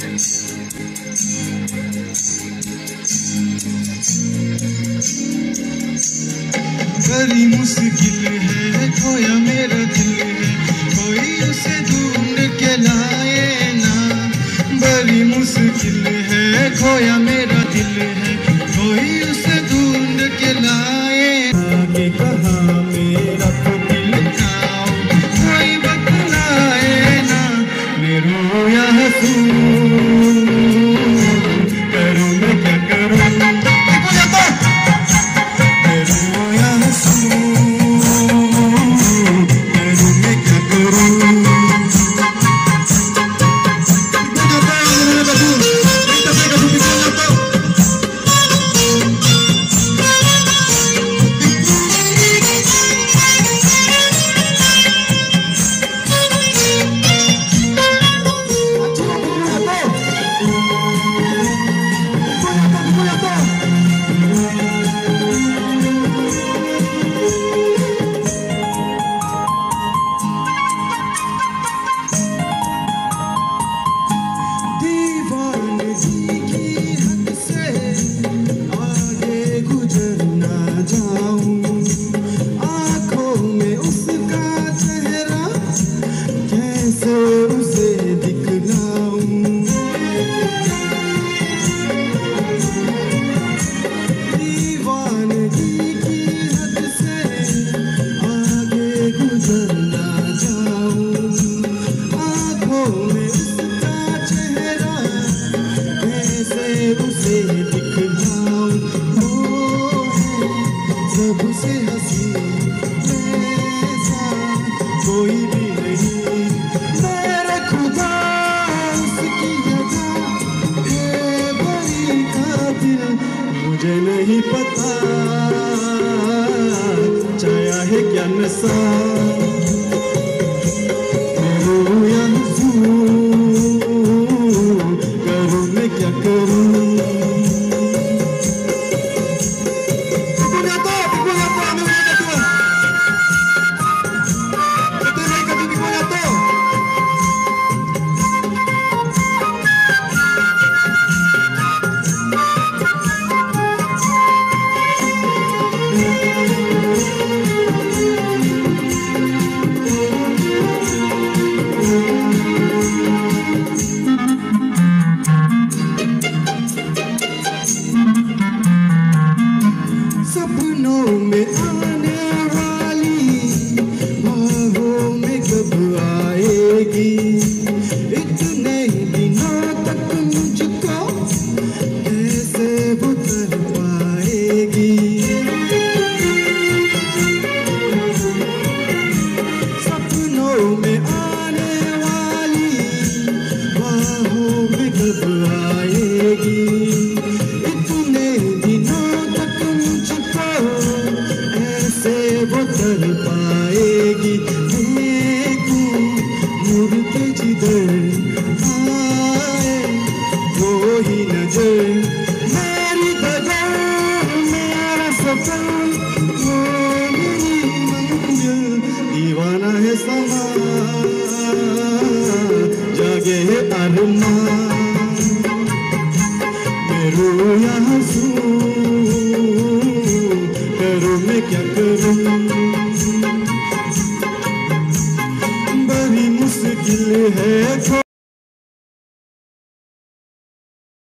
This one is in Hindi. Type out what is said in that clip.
बड़ी मुश्किल है, खोया मेरा दिल है। कोई उसे ढूंढ के लाए ना। बड़ी मुश्किल है, खोया मेरा मुझे नहीं पता छाया है क्या नशा? Sapno me aane बदल तर पाएगी तुम्हें तुम आए वो ही नज़र मेरा सफ़र दीवाना है समा जागे है अरमा मेरू यहाँ सू है